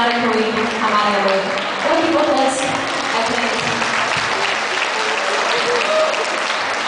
Sorry for we come out of the way.